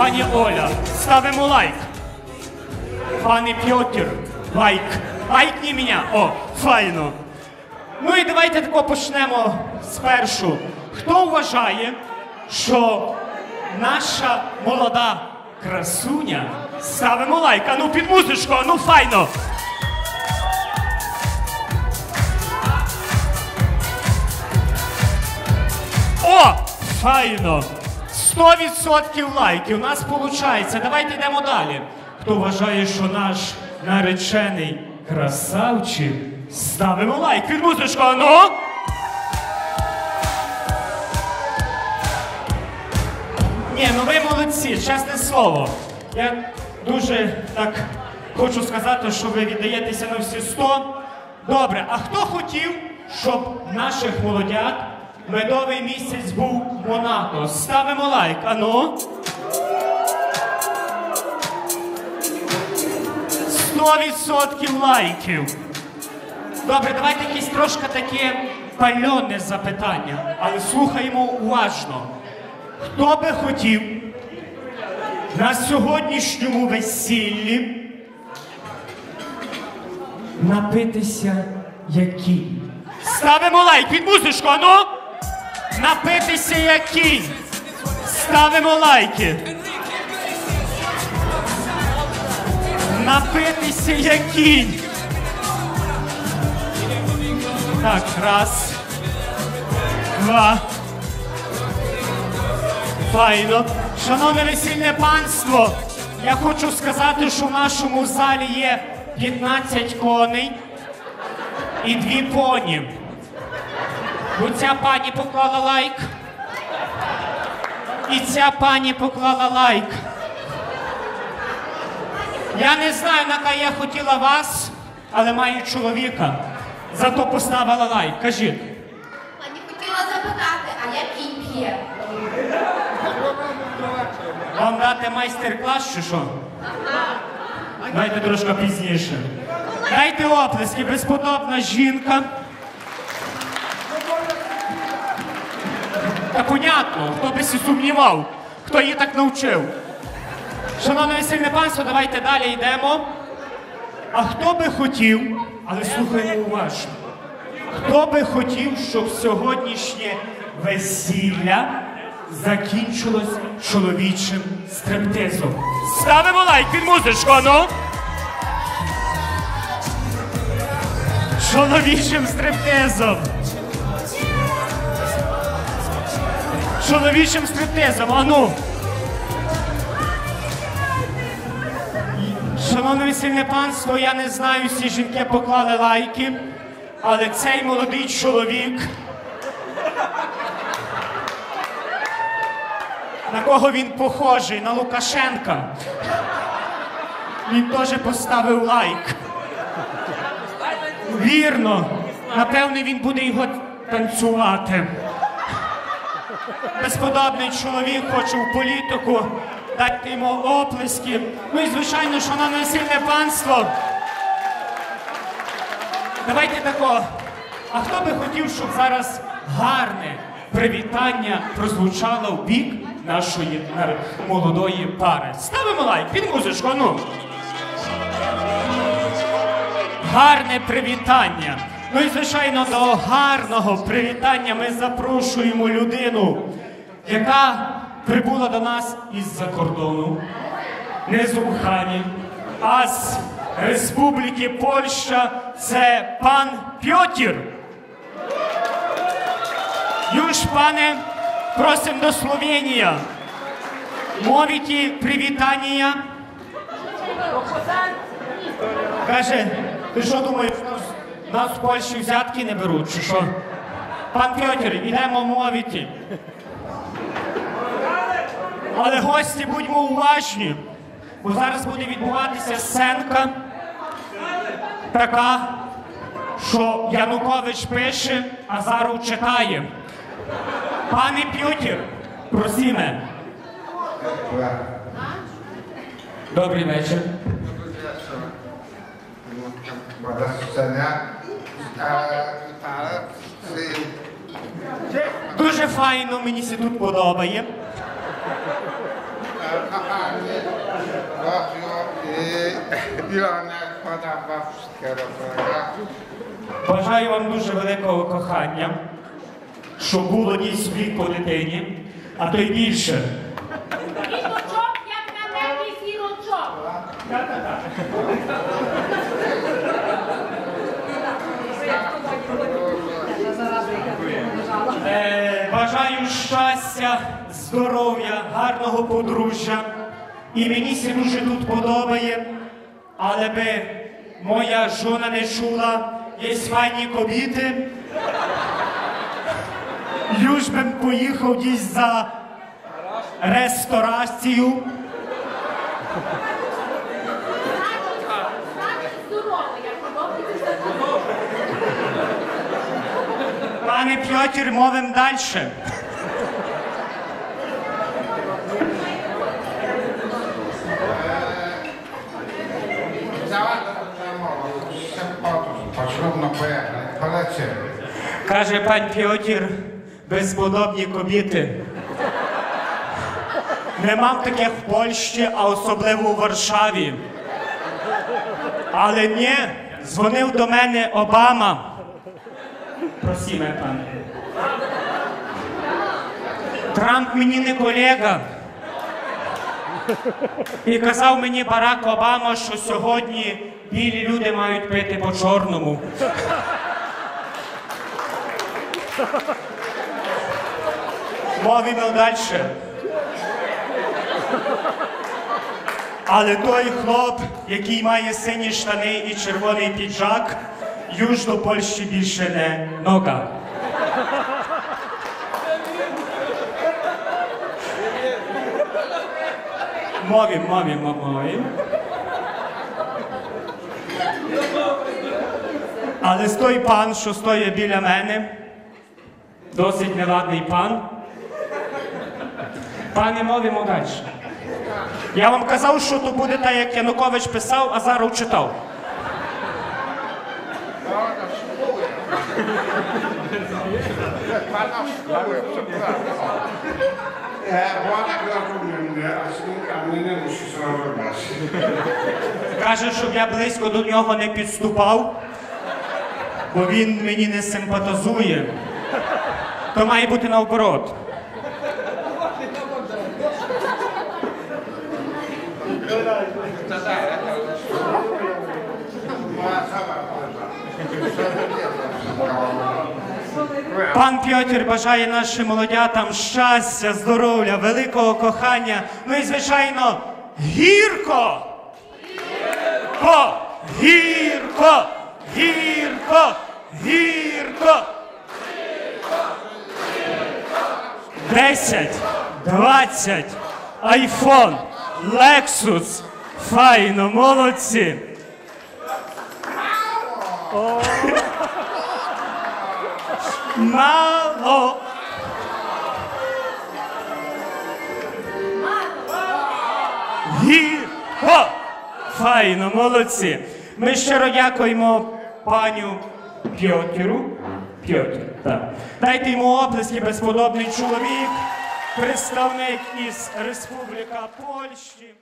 Пані Оля, ставимо лайк. Пане Пьотр, лайк. Лайкні мене. О, файно. Ну і давайте тако почнемо спершу. Хто вважає, що наша молода красуня ставимо лайк. А ну під музичку, а ну файно. О! Файно! 100% лайків. У нас виходить. Давайте йдемо далі. Хто вважає, що наш наречений красавчик, ставимо лайк під музичку, ну! Ні, ну ви молодці, чесне слово. Я дуже так хочу сказати, що ви віддаєтеся на всі 100. Добре, а хто хотів, щоб наших молодят медовий місяць був Монако? Ставимо лайк, ану. 100% лайків. Добре, давайте якесь трошки таке пальоне запитання, але слухаємо уважно. Хто би хотів на сьогоднішньому весіллі напитися як кінь? Ставимо лайк під музичку, ану! Напитися як кінь! Ставимо лайки! Напитися як кінь! Так, раз. Два. Файно. Шановне весільне панство, я хочу сказати, що в нашому залі є 15 коней і дві поні. Оця пані поклала лайк. І ця пані поклала лайк. Я не знаю, на кого я хотіла вас, але маю чоловіка. Зато поставила лайк. Кажіть. Пані хотіла запитати, а як кінь п'є? Вам дати майстер-клас чи що? Дайте трошки пізніше. Дайте оплески, безподобна жінка. Та понятно, хто би сі сумнівав, хто її так навчив. Шановне весільне панство, давайте далі йдемо. А хто би хотів, але слухаймо уважно, хто би хотів, щоб сьогоднішнє весілля закінчилось чоловічим стриптизом? Ставимо лайк під музичку, ну! Чоловічим стриптизом! Чоловічим стриптизом, ану! Шановне весільне панство, я не знаю, всі жінки поклали лайки, але цей молодий чоловік. На кого він похожий? На Лукашенка. Він теж поставив лайк. Вірно. Напевне, він буде його танцювати. Безподобний чоловік хоче в політику. Дайте йому оплески. Ну і звичайно, шановне весільне панство. Давайте тако. А хто би хотів, щоб зараз гарне привітання прозвучало в бік нашої молодої пари? Ставимо лайк під музичку, ну. Гарне привітання. Ну і звичайно, до гарного привітання ми запрошуємо людину, яка прибула до нас із-за кордону, не з Ухані, а з Республіки Польща. Це пан Пьотір. Już пане, просим до Словенія. Мовіті привітання. Каже, ти що думаєш, нас, в Польщі взятки не беруть, чи що? Пан Пьотір, йдемо мовіті. Але гості, будьмо уважні, бо зараз буде відбуватися сценка така, що Янукович пише, а Азаров читає. Пане Пьотір, просіме. Добрий вечір. Ale si Е, дуже файно, мені сі тут подобає. Бажаю вам дуже великого кохання, щоб було дійсь слід по дитині, а то й більше. Сірочок, як на небі сірочок. Щастя, здоров'я, гарного подружжя. І мені дуже тут подобає, але би моя жона не чула, є файні кобіти. Юж би поїхав десь за ресторацію. Пане Пьотір, мовим далі. Каже пан Пьотір, безподобні кобіти. Не мав таких в Польщі, а особливо у Варшаві. Але ні, дзвонив до мене Обама. Просіме, пане. Трамп мені не колега. І казав мені Барак Обама, що сьогодні білі люди мають пити по чорному. Мовимо далі. Але той хлоп, який має сині штани і червоний піджак, юж Польщі більше не нога. Мовім, мовім, мовім. Але з той пан, що стоїть біля мене, досить неладний пан. Пане, мовимо далі. Я вам казав, що то буде так, як Янукович писав, а зараз читав. Каже, щоб я близько до нього не підступав, бо він мені не симпатизує. То має бути наоборот. Koleżanka. Пан Пьотір бажає нашим молодятам щастя, здоров'я, великого кохання. Ну і звичайно, гірко! Гірко! Гірко! Гірко! Гірко! Десять, двадцять, айфон, Лексус. Файно, молодці. Мало. Гірко! Файно, молодці. Ми щиро дякуємо паню Пьотіру. Пьотір, так. Дайте йому оплески, безподобний чоловік, представник із Республіка Польщі.